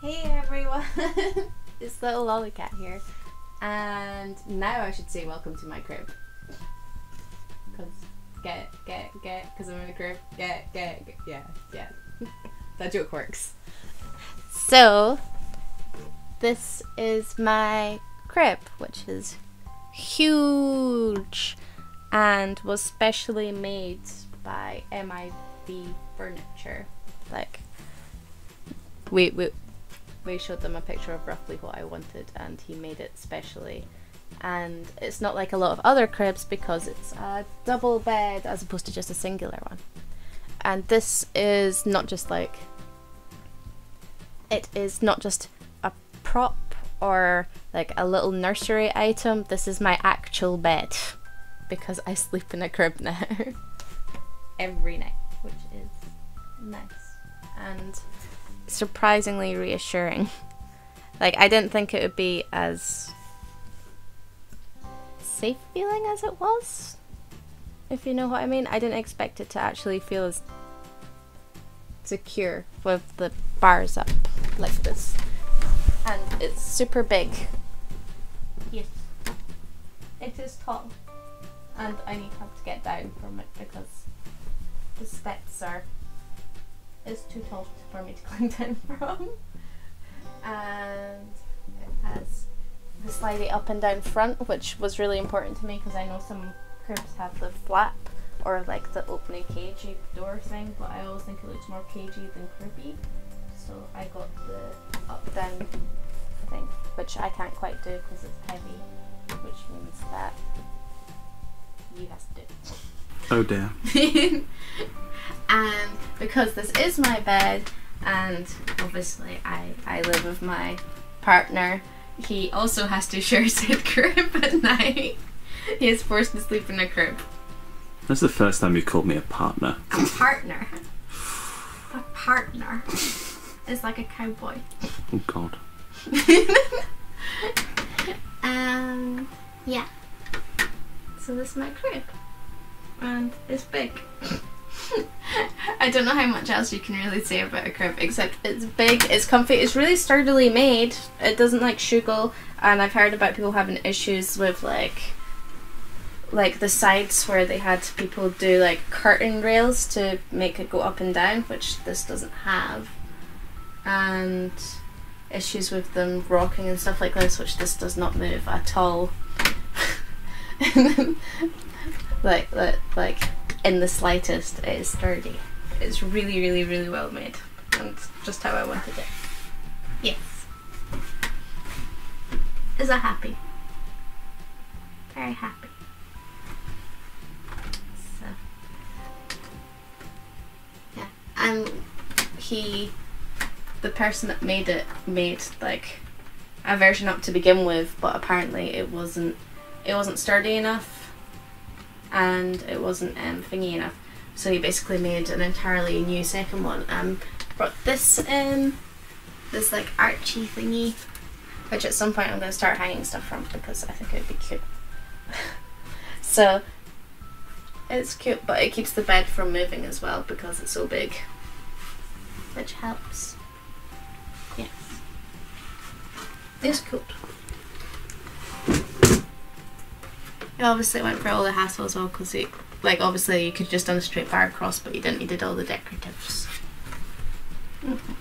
Hey everyone, it's little lolikat here, and now I should say welcome to my crib. Cause get get get, cause I'm in a crib. Get get, get yeah yeah. that joke works. So this is my crib, which is huge and was specially made by MIV Furniture. Like we we we showed them a picture of roughly what I wanted and he made it specially. And it's not like a lot of other cribs because it's a double bed as opposed to just a singular one. And this is not just like it is not just a prop or like a little nursery item. This is my actual bed because I sleep in a crib now every night, which is nice and surprisingly reassuring. Like I didn't think it would be as safe feeling as it was. If you know what I mean. I didn't expect it to actually feel as secure with the bars up like this. And it's super big. Yes. It is tall. And I need to have to get down from it because the steps are is too tall for me to climb down from. And it has the slidey up and down front, which was really important to me because I know some cribs have the flap or like the opening cagey door thing, but I always think it looks more cagey than cribby. So I got the up down thing, which I can't quite do because it's heavy, which means that you have to do it. Oh dear. and because this is my bed and obviously I, I live with my partner. He also has to share said crib at night. He is forced to sleep in a crib. That's the first time you've called me a partner. a partner? A partner is like a cowboy. Oh god. um yeah. So this is my crib. And it's big I don't know how much else you can really say about a crib except it's big, it's comfy, it's really sturdily made. It doesn't like shugle, and I've heard about people having issues with like like the sides where they had people do like curtain rails to make it go up and down, which this doesn't have. And issues with them rocking and stuff like this, which this does not move at all. like like like in the slightest. It is sturdy. It's really, really, really well made. And just how I wanted it. Yes. Is that happy? Very happy. So. Yeah. And he, the person that made it, made like a version up to begin with, but apparently it wasn't, it wasn't sturdy enough and it wasn't um, thingy enough. So he basically made an entirely new second one and brought this in, this like archy thingy, which at some point I'm going to start hanging stuff from because I think it would be cute. so it's cute, but it keeps the bed from moving as well because it's so big, which helps. Yes. It's cute. It obviously went for all the hassle as well because it, like, obviously you could just done a straight bar across, but you didn't. You did all the decoratives. Mm -hmm.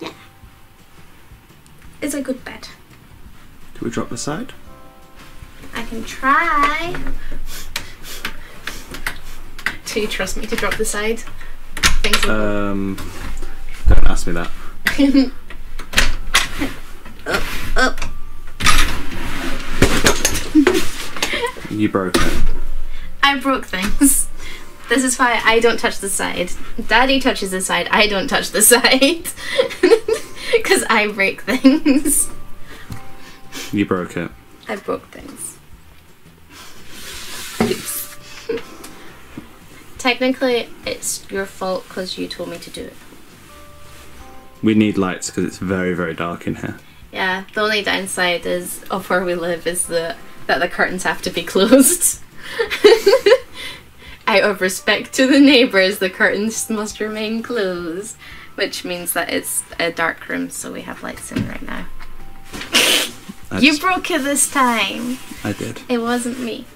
Yeah, it's a good bed. Do we drop the side? I can try. Do you trust me to drop the side? Um, don't ask me that. up, up. You broke it. I broke things. This is why I don't touch the side. Daddy touches the side, I don't touch the side. Because I break things. You broke it. I broke things. Oops. Technically, it's your fault because you told me to do it. We need lights because it's very, very dark in here. Yeah, the only downside is of where we live is the that the curtains have to be closed. Out of respect to the neighbours, the curtains must remain closed. which means that it's a dark room, so we have lights in right now. I, You broke it this time. I did. It wasn't me.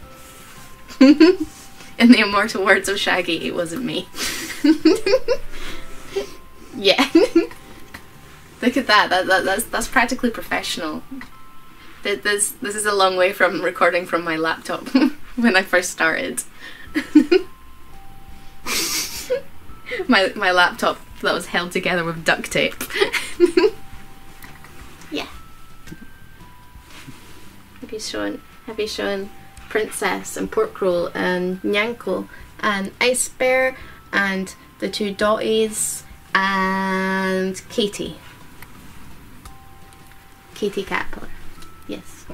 In the immortal words of Shaggy, it wasn't me. yeah. Look at that. That, that. That's that's practically professional. Th- This this is a long way from recording from my laptop when I first started. my my laptop that was held together with duct tape. yeah. Have you shown have you shown Princess and Pork Roll and Nyanko and Ice Bear and the two Dotties and Katie. Katie Caterpillar. Yes.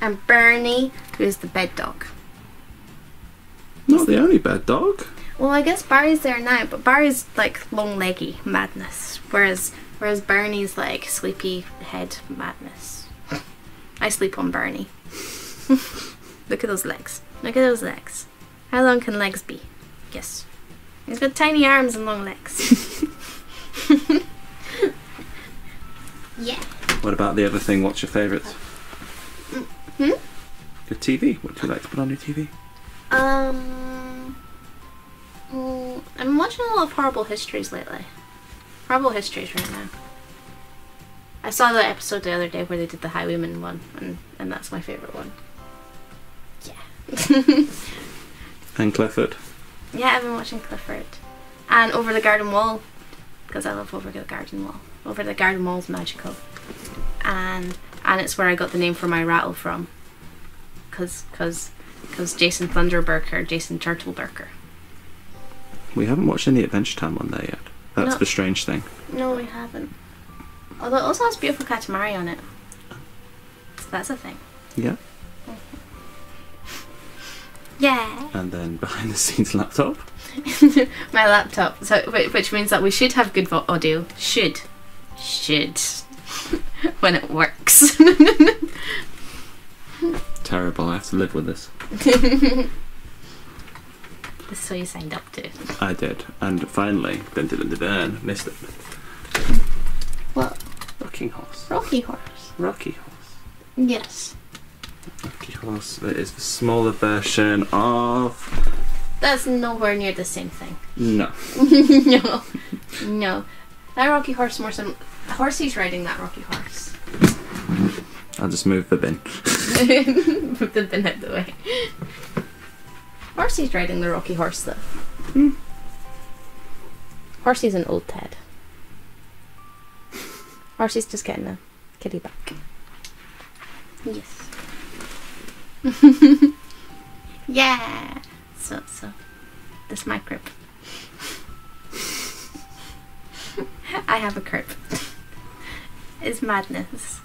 and Bernie, who's the bed dog. Not the only bad dog. Well, I guess Barry's there now, but Barry's like long leggy madness, whereas whereas Bernie's like sleepy head madness. I sleep on Bernie. Look at those legs. Look at those legs. How long can legs be? Yes. He's got tiny arms and long legs. What about the other thing? What's your favourite? Hmm? Your TV. What do you like to put on your TV? Um. mm, I'm watching a lot of horrible histories lately. Horrible histories right now. I saw the episode the other day where they did the Highwayman one, and, and that's my favourite one. Yeah. And Clifford. yeah, I've been watching Clifford. And Over the Garden Wall, because I love Over the Garden Wall. Over the Garden Wall's magical. And and it's where I got the name for my rattle from. Because cause, cause Jason Funderberker, Jason Turtleburker. We haven't watched any Adventure Time on there yet. That's No. the strange thing. No, we haven't. Although it also has beautiful Katamari on it. So that's a thing. Yeah. Yeah. And then behind the scenes laptop. My laptop. So, which means that we should have good audio. Should. Should. when it works. Terrible. I have to live with this. this is what you signed up to. I did. And finally, dun dun dun dun, dun missed it. What? Rocking horse. Rocky Horse. Rocky horse. Yes. Rocky horse. It is the smaller version of. That's nowhere near the same thing. No. no. No. That Rocky Horse more some. Horsey's riding that Rocky Horse. I'll just move the bin. Move the bin out the way. Horsey's riding the Rocky Horse though. Hmm. Horsey's an old Ted. Horsey's just getting a kitty back. Yes. yeah. So so. This is my crib. I have a crib. it's madness.